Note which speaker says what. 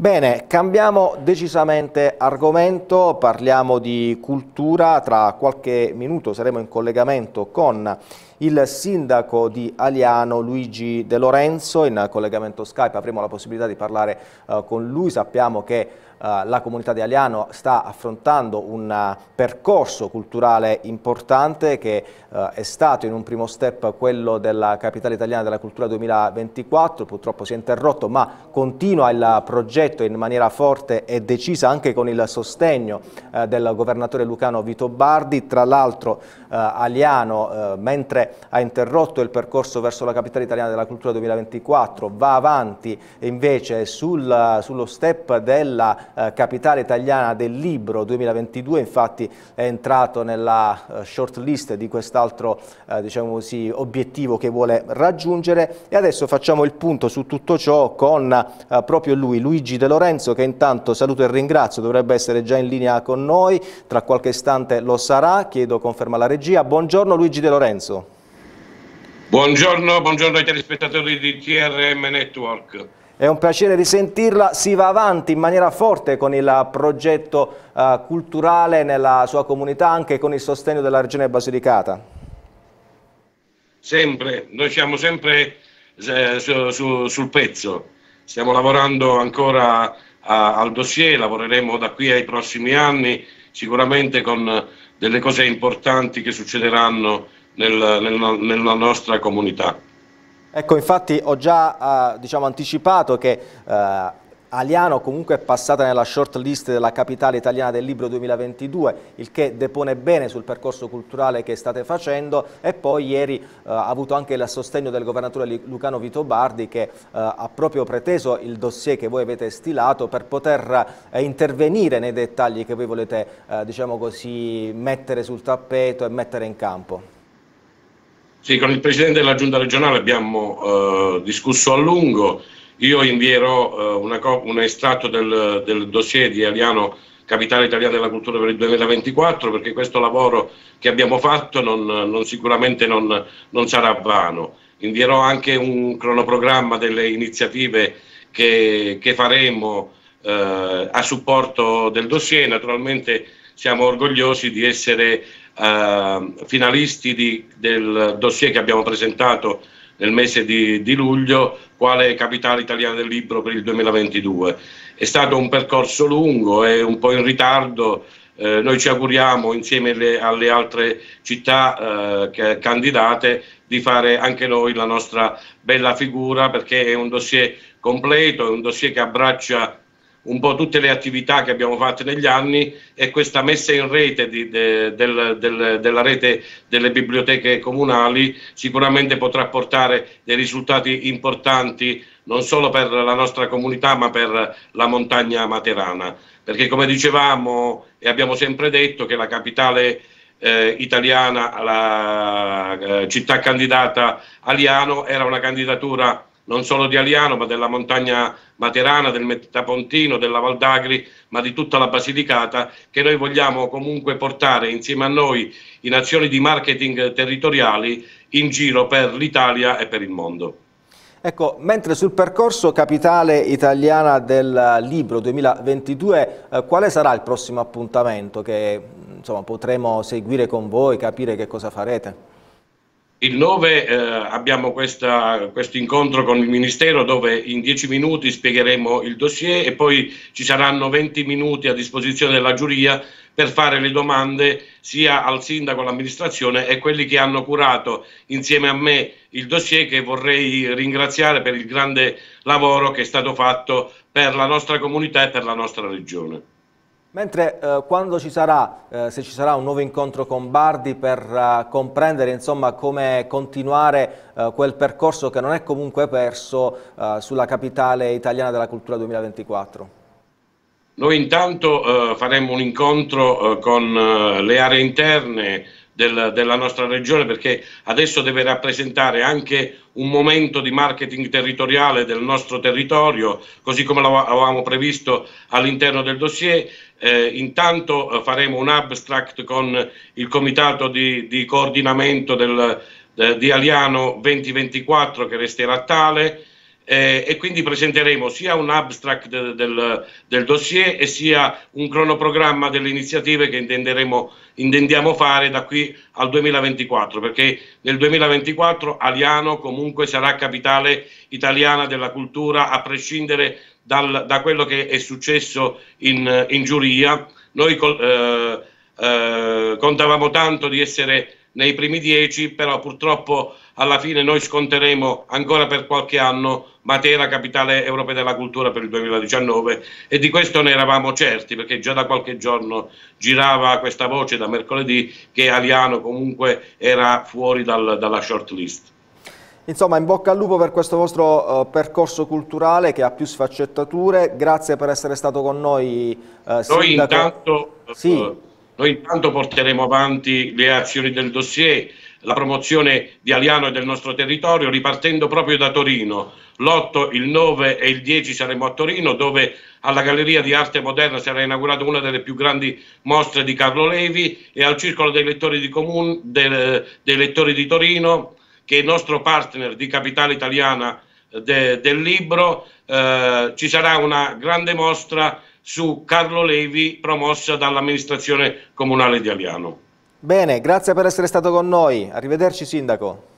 Speaker 1: Bene, cambiamo decisamente argomento, parliamo di cultura, tra qualche minuto saremo in collegamento con il sindaco di Aliano Luigi De Lorenzo, in collegamento Skype. Avremo la possibilità di parlare uh, con lui, sappiamo che Uh, la comunità di Aliano sta affrontando un uh, percorso culturale importante che uh, è stato in un primo step quello della capitale italiana della cultura 2024, purtroppo si è interrotto ma continua il progetto in maniera forte e decisa anche con il sostegno del governatore lucano Vito Bardi, tra l'altro Aliano mentre ha interrotto il percorso verso la capitale italiana della cultura 2024 va avanti invece sul, sullo step della eh, capitale italiana del libro 2022, infatti è entrato nella eh, short di quest'altro eh, diciamo obiettivo che vuole raggiungere e adesso facciamo il punto su tutto ciò con eh, proprio lui, Luigi De Lorenzo, che intanto saluto e ringrazio, dovrebbe essere già in linea con noi, tra qualche istante lo sarà, chiedo conferma alla regia. Buongiorno Luigi De Lorenzo.
Speaker 2: Buongiorno, buongiorno ai telespettatori di TRM Network.
Speaker 1: È un piacere risentirla, si va avanti in maniera forte con il progetto uh, culturale nella sua comunità, anche con il sostegno della Regione Basilicata.
Speaker 2: Sempre, noi siamo sempre eh, su, su, sul pezzo, stiamo lavorando ancora a, al dossier, lavoreremo da qui ai prossimi anni, sicuramente con delle cose importanti che succederanno nel, nel, nella nostra comunità.
Speaker 1: Ecco, infatti ho già eh, diciamo, anticipato che eh, Aliano comunque è passata nella short list della capitale italiana del libro 2022, il che depone bene sul percorso culturale che state facendo e poi ieri eh, ha avuto anche il sostegno del governatore Lucano Vito Bardi che eh, ha proprio preteso il dossier che voi avete stilato per poter eh, intervenire nei dettagli che voi volete eh, diciamo così, mettere sul tappeto e mettere in campo.
Speaker 2: Sì, con il Presidente della Giunta regionale abbiamo eh, discusso a lungo. Io invierò eh, una, un estratto del, del, dossier di Aliano Capitale Italiana della Cultura per il 2024 perché questo lavoro che abbiamo fatto non, non, sicuramente non, non, sarà vano. Invierò anche un cronoprogramma delle iniziative che, che faremo eh, a supporto del dossier. Naturalmente siamo orgogliosi di essere eh, finalisti di, del dossier che abbiamo presentato nel mese di, di, luglio, quale capitale italiana del libro per il 2022. È stato un percorso lungo e un po' in ritardo. Eh, noi ci auguriamo insieme alle, alle altre città eh, candidate di fare anche noi la nostra bella figura perché è un dossier completo, è un dossier che abbraccia un po' tutte le attività che abbiamo fatto negli anni e questa messa in rete di, de, del, del, della rete delle biblioteche comunali sicuramente potrà portare dei risultati importanti non solo per la nostra comunità ma per la montagna materana. Perché come dicevamo e abbiamo sempre detto che la capitale eh, italiana, la eh, città candidata Aliano era una candidatura non solo di Aliano, ma della montagna materana, del Metapontino, della Valdagri, ma di tutta la Basilicata, che noi vogliamo comunque portare insieme a noi in azioni di marketing territoriali in giro per l'Italia e per il mondo.
Speaker 1: Ecco, mentre sul percorso capitale italiana del libro 2022, eh, quale sarà il prossimo appuntamento che insomma, potremo seguire con voi, capire che cosa farete?
Speaker 2: Il 9 eh, abbiamo questo incontro con il Ministero dove in 10 minuti spiegheremo il dossier e poi ci saranno 20 minuti a disposizione della giuria per fare le domande sia al sindaco, all'amministrazione e quelli che hanno curato insieme a me il dossier che vorrei ringraziare per il grande lavoro che è stato fatto per la nostra comunità e per la nostra regione.
Speaker 1: Mentre eh, quando ci sarà, eh, se ci sarà un nuovo incontro con Bardi per uh, comprendere insomma, come continuare uh, quel percorso che non è comunque perso uh, sulla capitale italiana della cultura 2024?
Speaker 2: Noi intanto faremo un incontro con le aree interne del, della nostra regione perché adesso deve rappresentare anche un momento di marketing territoriale del nostro territorio, così come l'avevamo previsto all'interno del dossier. Eh, intanto eh, faremo un abstract con il comitato di, di coordinamento del, eh, di Aliano 2024 che resterà tale. Eh, e quindi presenteremo sia un abstract de, del, del, dossier e sia un cronoprogramma delle iniziative che intendiamo fare da qui al 2024, perché nel 2024 Aliano comunque sarà capitale italiana della cultura a prescindere dal, da quello che è successo in, in giuria. Noi eh, eh, contavamo tanto di essere nei primi dieci, però purtroppo alla fine noi sconteremo ancora per qualche anno Matera, capitale europea della cultura per il 2019 e di questo ne eravamo certi perché già da qualche giorno girava questa voce da mercoledì che Aliano comunque era fuori dal, dalla short list.
Speaker 1: Insomma, in bocca al lupo per questo vostro uh, percorso culturale che ha più sfaccettature. Grazie per essere stato con noi,
Speaker 2: uh, Noi intanto, sì. uh, noi intanto porteremo avanti le azioni del dossier, la promozione di Aliano e del nostro territorio, ripartendo proprio da Torino. L'8, il 9 e il 10 saremo a Torino, dove alla Galleria di Arte Moderna sarà inaugurata una delle più grandi mostre di Carlo Levi e al Circolo dei Lettori di, Comun, del, dei lettori di Torino, che è il nostro partner di capitale italiana de, del libro, eh, ci sarà una grande mostra su Carlo Levi promossa dall'amministrazione comunale di Aliano.
Speaker 1: Bene, grazie per essere stato con noi. Arrivederci Sindaco.